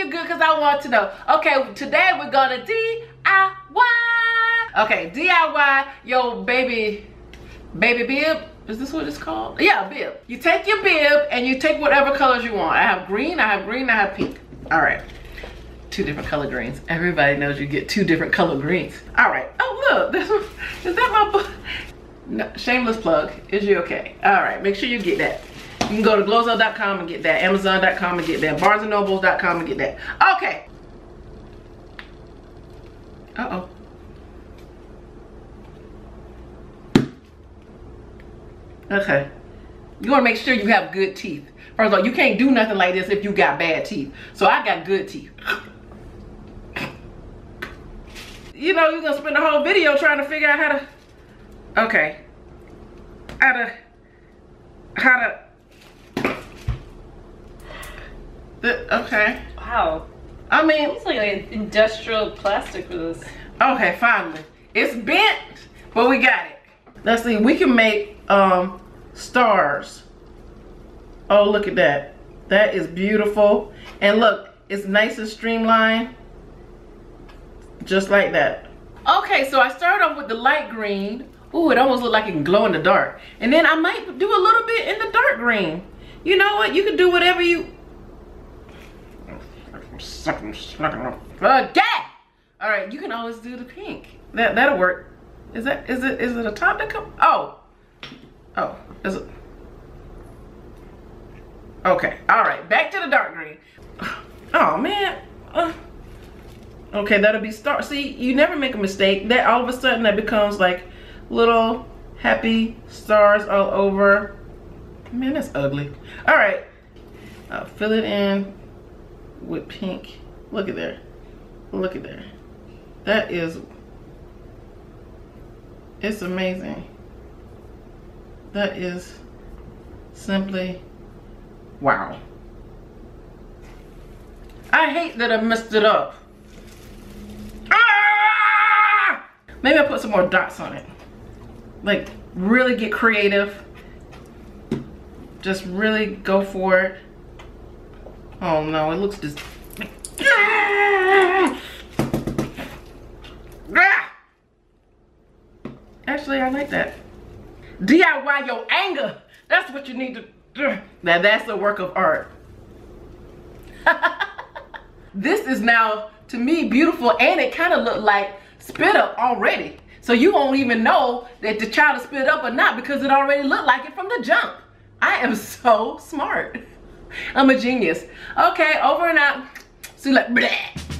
you good because I want to know. Okay, today we're gonna DIY. Okay, DIY your baby, baby bib. Is this what it's called? Yeah, bib. You take your bib and you take whatever colors you want. I have green, I have green, I have pink. All right, two different color greens. Everybody knows you get two different color greens. All right, oh look, this one, is that my book? No, shameless plug, is you okay? All right, make sure you get that. You can go to glozell.com and get that, amazon.com and get that, barnesandnobles.com and get that. Okay. Uh-oh. Okay. You wanna make sure you have good teeth. First of all, you can't do nothing like this if you got bad teeth. So I got good teeth. You know, you're gonna spend the whole video trying to figure out how to, okay. How to, how to, the, okay. Wow. I mean, It's like an industrial plastic for this. Okay, finally. It's bent, but we got it. Let's see, we can make um stars. Oh, look at that. That is beautiful. And look, it's nice and streamlined. Just like that. Okay, so I started off with the light green. Ooh, it almost looked like it can glow in the dark. And then I might do a little bit in the dark green. You know what? You can do whatever you... Okay! All right, you can always do the pink. That that'll work. Is that is it is it a top that come? Oh, oh, is it? Okay, all right. Back to the dark green. Oh man. Uh, okay, that'll be start. See, you never make a mistake. That all of a sudden that becomes like little happy stars all over. Man, that's ugly. All right, I'll fill it in with pink. Look at there. Look at there. That is, it's amazing. That is simply, wow. I hate that I messed it up. Ah! Maybe I'll put some more dots on it. Like, really get creative. Just really go for it. Oh no, it looks just Actually, I like that. DIY your anger. That's what you need to do. Now that's a work of art. this is now, to me, beautiful and it kind of looked like spit up already. So you won't even know that the child is spit up or not because it already looked like it from the jump. I am so smart. I'm a genius. Okay, over and out. See, you like.